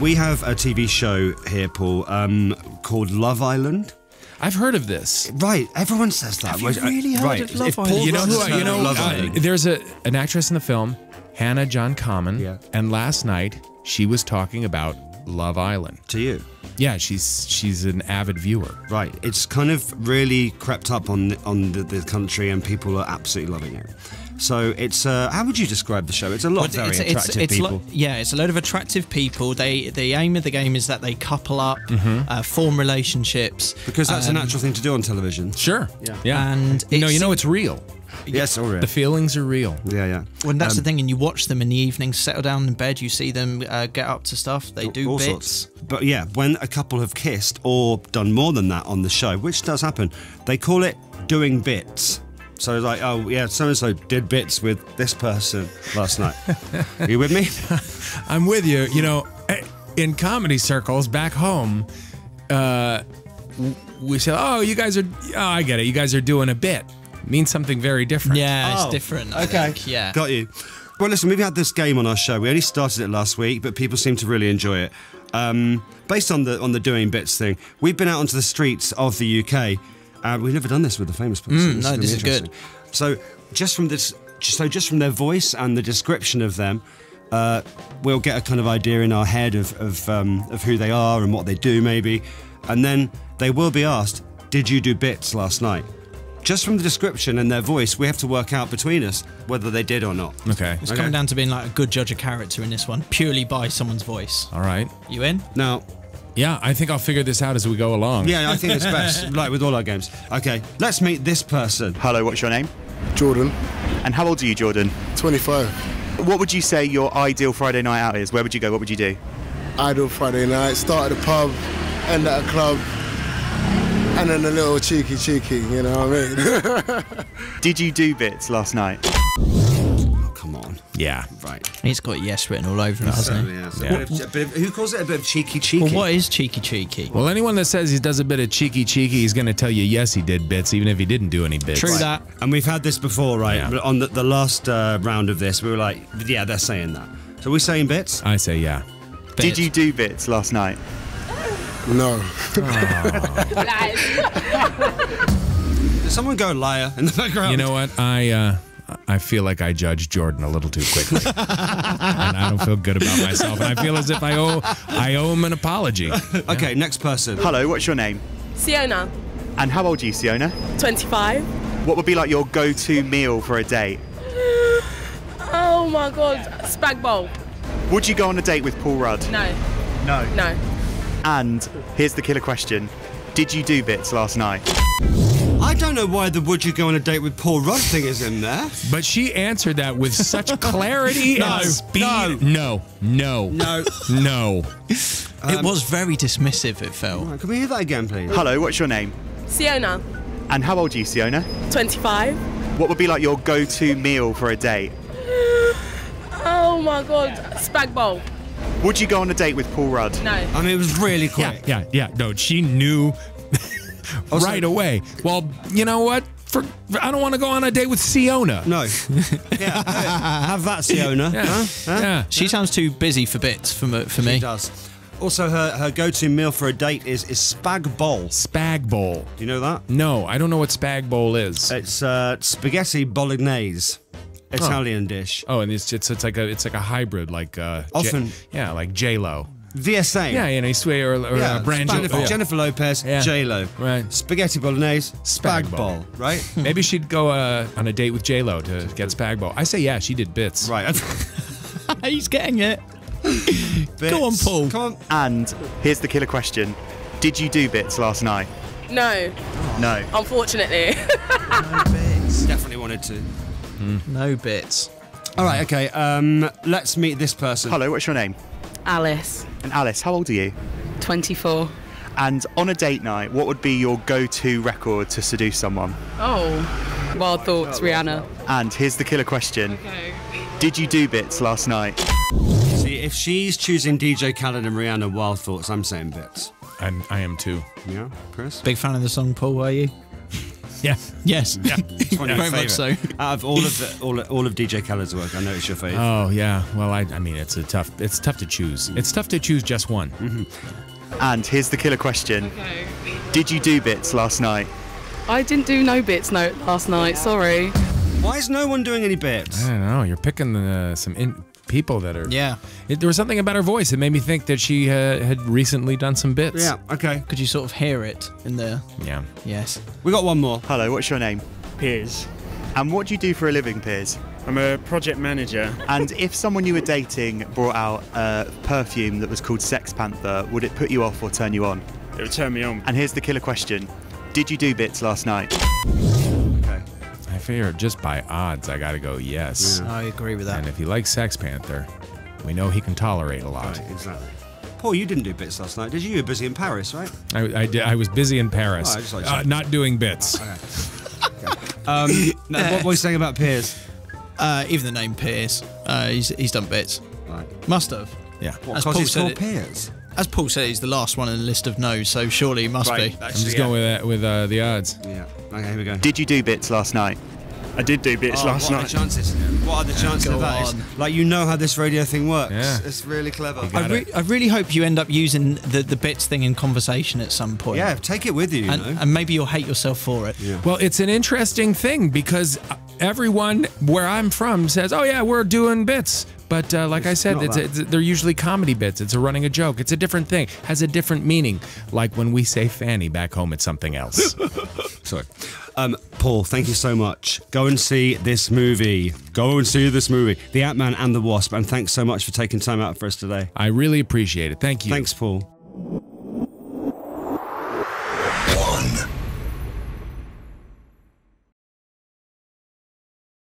we have a TV show here, Paul, um, called Love Island. I've heard of this. Right, everyone says that. Have you Which- really heard right. of Love If Island? Paul You know who? I- You know, of Love uh, Island. there's a an actress in the film, Hannah John-Kamen, Yeah. and last night she was talking about Love Island. to you. Yeah, she's she's an avid viewer. Right, it's kind of really crept up on on the, the country, and people are absolutely loving it. So it's uh, how would you describe the show? It's a lot of very it's, it's, attractive it's people. lo- yeah, it's a load of attractive people. They the aim of the game is that they couple up, Mm-hmm. uh, form relationships. because that's um, a natural thing to do on television. Sure. Yeah. Yeah. And you know, you know it's real. Yes, all right. The feelings are real. yeah, yeah. Well, that's Um, the thing, and you watch them in the evening, settle down in bed, you see them uh, get up to stuff. They do all bits. sorts. But yeah, when a couple have kissed or done more than that on the show, which does happen, they call it doing bits. So it's like, oh yeah, so and so did bits with this person last night. Are you with me? I'm with you. You know, eh, in comedy circles back home, uh, we say, "Oh, you guys are." Oh, I get it. You guys are doing a bit. Means something very different. Yeah, Oh, it's different. I Okay. think, Yeah. Got you. Well, listen, we've had this game on our show. We only started it last week, but people seem to really enjoy it. Um, based on the on the doing bits thing, we've been out onto the streets of the UK. Uh, we've never done this with a famous person. Mm, no, gonna this is good. So just from this, so just from their voice and the description of them, uh, we'll get a kind of idea in our head of of, um, of who they are and what they do, maybe, and then they will be asked, "Did you do bits last night?" Just from the description and their voice, we have to work out between us whether they did or not. Okay. It's Okay. coming down to being like a good judge of character in this one, purely by someone's voice. All right. You in? Now, Yeah, I think I'll figure this out as we go along. yeah, I think it's best, like with all our games. Okay, let's meet this person. Hello, what's your name? Jordan, And how old are you, Jordan? 25. What would you say your ideal Friday night out is? Where would you go? What would you do? Ideal Friday night. Start at a pub, end at a club, and then a little cheeky cheeky, you know what I mean? Did you do bits last night? Oh, come on. Yeah. Right. He's got yes written all over him, hasn't he? Yeah, Yeah. A bit of, a bit of- who calls it a bit of cheeky cheeky? Well, what is cheeky cheeky? Well, anyone that says he does a bit of cheeky cheeky, he's going to tell you yes, he did bits, even if he didn't do any bits. True that. And we've had this before, right? Yeah. On the, the last uh, round of this, we were like, yeah, they're saying that. So we're saying bits? I say yeah. Did you do bits last night? No. Did someone go liar in the background? You know what? I uh, I feel like I judged Jordan a little too quickly, and I don't feel good about myself. And I feel as if I owe I owe him an apology. Okay, next person. Hello, what's your name? Siona, And how old are you, Siona? 25. What would be like your go-to meal for a date? Oh my god, spag bowl. Would you go on a date with Paul Rudd? No, No. no. And here's the killer question. Did you do bits last night? I don't know why the would you go on a date with Paul Rudd thing is in there. But she answered that with such clarity No, and speed. no. no, no, No. no. it was very dismissive, it felt. Right, Can we hear that again, please? Hello, what's your name? Siona, And how old are you, Siona? 25. What would be like your go-to meal for a date? Oh my god, spag bowl. Would you go on a date with Paul Rudd? No. I mean, it was really quick. yeah, yeah. yeah. No, she knew right away. Well, you know what? For I don't want to go on a date with Siona. No. yeah. Have that, Siona. Yeah. Huh? Huh? Yeah. She sounds too busy for bits for, for me- She does. Also, her, her go-to meal for a date is, is spag bowl. Spag bowl. Do you know that? No, I don't know what spag bowl is. It's uh, spaghetti bolognese, Italian dish. Oh, and it's it's, it's like a it's like a hybrid, like uh, J- Often- yeah, like J Lo. VSA. Yeah, you know, you swear or, or Yeah, uh, Brand Jennifer, oh, yeah. Jennifer Lopez, Yeah. J Lo, Right. Spaghetti bolognese, spag, Spag bowl. bowl. right? Maybe she'd go uh, on a date with J Lo to get spag bowl. I say yeah, she did bits. right. He's getting it. Go on, Paul. Come on. And here's the killer question. Did you do bits last night? No, No. unfortunately. Definitely wanted to. No bits. All right. Okay. Um, let's meet this person. Hello, what's your name? Alice, And Alice, how old are you? 24. And on a date night, what would be your go-to record to seduce someone? Oh, Wild Thoughts, Rihanna. And here's the killer question. Did you do bits last night? See, if she's choosing DJ Khaled and Rihanna Wild Thoughts, I'm saying bits. And I am too. Yeah, Chris. Big fan of the song, Paul, are you? Yeah. Yes. Yeah. It's one Very much so. Out of all of the, all, all of DJ Khaled's work, I know it's your favourite. Oh yeah. Well, I, I mean, it's a tough. It's tough to choose. It's tough to choose just one. And here's the killer question Okay. Did you do bits last night? I didn't do no bits no last night. Sorry. Why is no one doing any bits? I don't know. You're picking uh, some in- people that are. Yeah. It, there was something about her voice that made me think that she uh, had recently done some bits. Yeah, okay. Could you sort of hear it in there? Yeah. Yes. We got one more. Hello, what's your name? Piers. And what do you do for a living, Piers? I'm a project manager. And if someone you were dating brought out a perfume that was called Sex Panther, would it put you off or turn you on? It would turn me on. And here's the killer question Did you do bits last night? Okay. I figure just by odds, I got to go yes. I agree with that. And if he likes Sex Panther, we know he can tolerate a lot. Right, exactly. Paul, you didn't do bits last night, did you? You were busy in Paris, right? I, I, did- I was busy in Paris, Oh, like uh, not doing bits. Um, now, what were you saying about Piers? Uh, even the name Piers, uh, he's, he's done bits. Right. Must have. Yeah. What, As because Paul he's said called it- Piers? As Paul said, he's the last one in the list of no's, so surely he must be. I'm just going with that, with uh, the odds. Yeah. Okay, here we go. Did you do bits last night? I did do bits Oh, last what are night. the chances? What are the chances Go of that? It's like you know how this radio thing works. Yeah. It's really clever. I, re- it. I really hope you end up using the, the bits thing in conversation at some point. Yeah, take it with you. you And, know? and maybe you'll hate yourself for it. Well, it's an interesting thing because everyone where I'm from says, "Oh yeah, we're doing bits." But uh, like I said, it's, that. it's they're usually comedy bits. It's a running a joke. It's a different thing. Has a different meaning. Like when we say Fanny back home, it's something else. Sorry. Um, Paul, thank you so much. Go and see this movie. Go and see this movie, The Ant Man and the Wasp. And thanks so much for taking time out for us today. I really appreciate it. Thank you. Thanks, Paul.